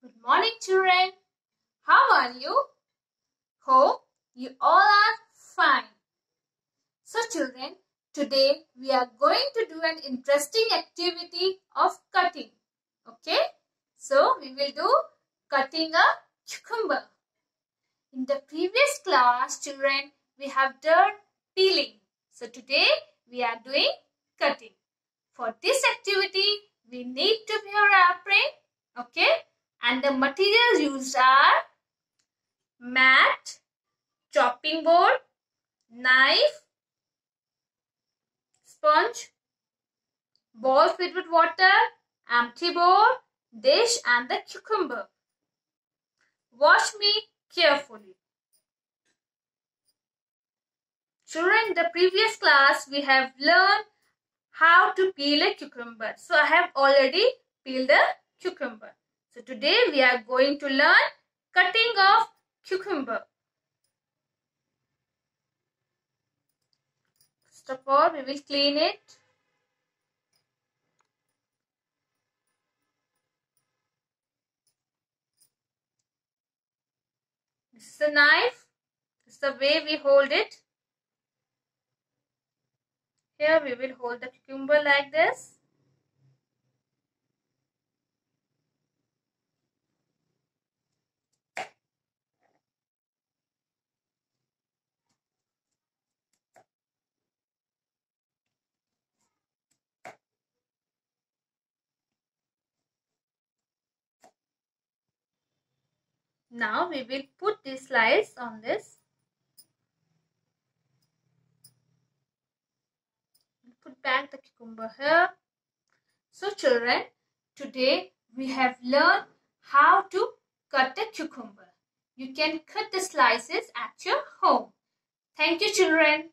Good morning, children. How are you? Hope you all are fine. So, children, today we are going to do an interesting activity of cutting. Okay? So, we will do cutting a cucumber. In the previous class, children, we have done peeling. So, today we are doing cutting. For this activity, we need to wear apron. And the materials used are mat, chopping board, knife, sponge, bowl filled with water, empty bowl, dish and the cucumber. Wash me carefully. Children, in the previous class, we have learned how to peel a cucumber. So, I have already peeled a cucumber. So, today we are going to learn cutting of cucumber. First of all, we will clean it. This is a knife. This is the way we hold it. Here we will hold the cucumber like this. Now we will put the slice on this. Put back the cucumber here. So children, today we have learned how to cut the cucumber. You can cut the slices at your home. Thank you children.